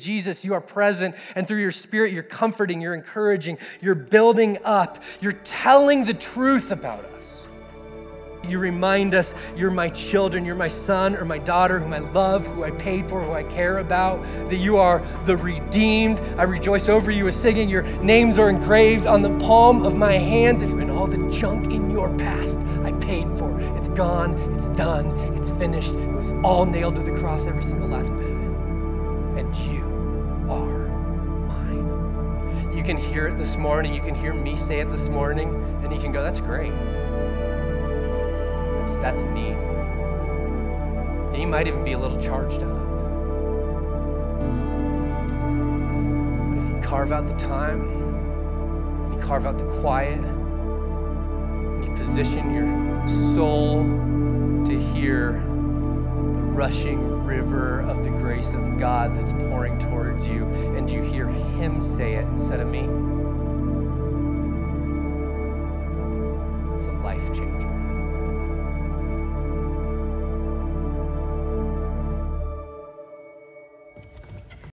Jesus, you are present, and through your spirit, you're comforting, you're encouraging, you're building up, you're telling the truth about us. You remind us you're my children, you're my son or my daughter whom I love, who I paid for, who I care about, that you are the redeemed. I rejoice over you as singing. Your names are engraved on the palm of my hands, and all the junk in your past I paid for. It's gone, it's done, it's finished. It was all nailed to the cross, every single last bit. And you are mine. You can hear it this morning, you can hear me say it this morning, and you can go, that's great. That's, that's neat. And you might even be a little charged up. But if you carve out the time, and you carve out the quiet, and you position your soul rushing river of the grace of God that's pouring towards you, and you hear Him say it instead of me,